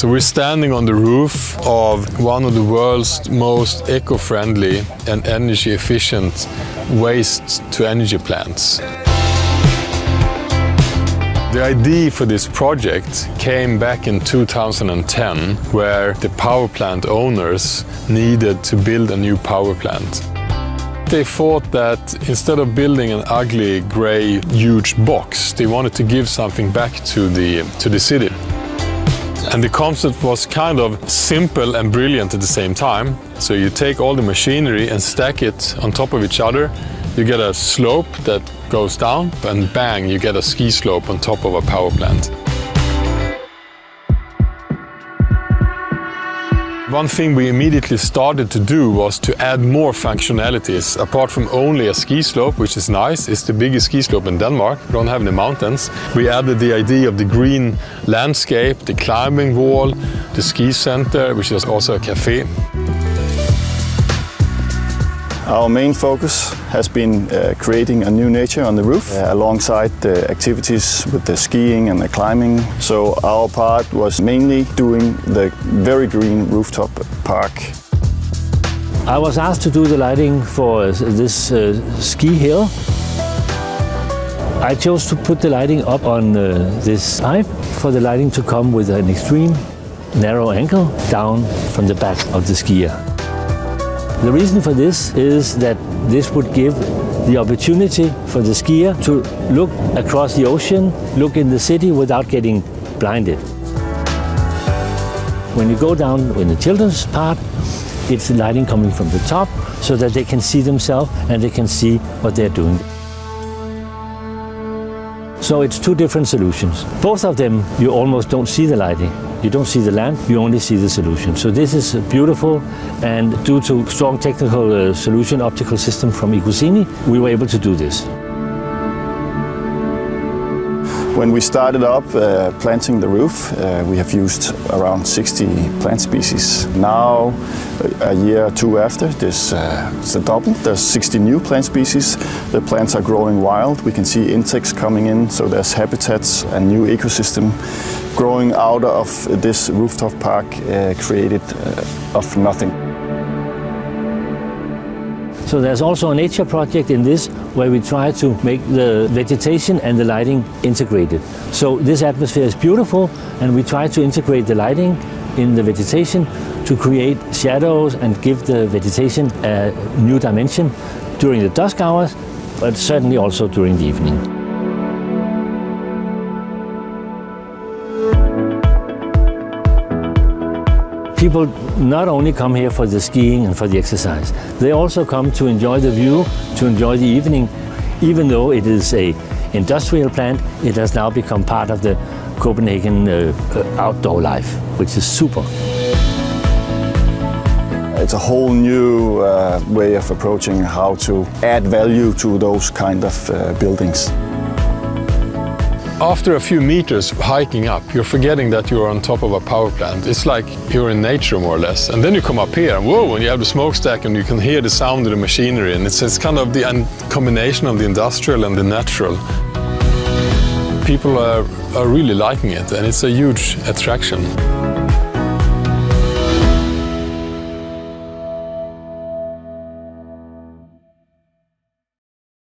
So we're standing on the roof of one of the world's most eco-friendly and energy efficient waste to energy plants. The idea for this project came back in 2010 where the power plant owners needed to build a new power plant. They thought that instead of building an ugly, grey, huge box, they wanted to give something back to the, to the city. And the concept was kind of simple and brilliant at the same time. So you take all the machinery and stack it on top of each other. You get a slope that goes down, and bang, you get a ski slope on top of a power plant. One thing we immediately started to do was to add more functionalities. Apart from only a ski slope, which is nice, it's the biggest ski slope in Denmark, we don't have any mountains. We added the idea of the green landscape, the climbing wall, the ski center, which is also a cafe. Our main focus has been uh, creating a new nature on the roof uh, alongside the activities with the skiing and the climbing. So our part was mainly doing the very green rooftop park. I was asked to do the lighting for this uh, ski hill. I chose to put the lighting up on uh, this pipe for the lighting to come with an extreme narrow angle down from the back of the skier. The reason for this is that this would give the opportunity for the skier to look across the ocean, look in the city without getting blinded. When you go down in the children's part, it's the lighting coming from the top so that they can see themselves and they can see what they're doing. So it's two different solutions. Both of them, you almost don't see the lighting. You don't see the land, you only see the solution. So this is beautiful and due to strong technical uh, solution optical system from iGuzzini, we were able to do this. When we started up uh, planting the roof, uh, we have used around 60 plant species. Now, a year or two after, this uh, it's a double. There's 60 new plant species. The plants are growing wild. We can see insects coming in, so there's habitats and new ecosystem growing out of this rooftop park uh, created uh, of nothing. So there's also a nature project in this where we try to make the vegetation and the lighting integrated. So this atmosphere is beautiful and we try to integrate the lighting in the vegetation to create shadows and give the vegetation a new dimension during the dusk hours, but certainly also during the evening. People not only come here for the skiing and for the exercise, they also come to enjoy the view, to enjoy the evening. Even though it is a industrial plant, it has now become part of the Copenhagen uh, uh, outdoor life, which is super. It's a whole new uh, way of approaching how to add value to those kind of uh, buildings. After a few meters hiking up, you're forgetting that you're on top of a power plant. It's like you're in nature more or less. And then you come up here and whoa, and you have the smokestack and you can hear the sound of the machinery. And it's, it's kind of the combination of the industrial and the natural. People are, are really liking it and it's a huge attraction.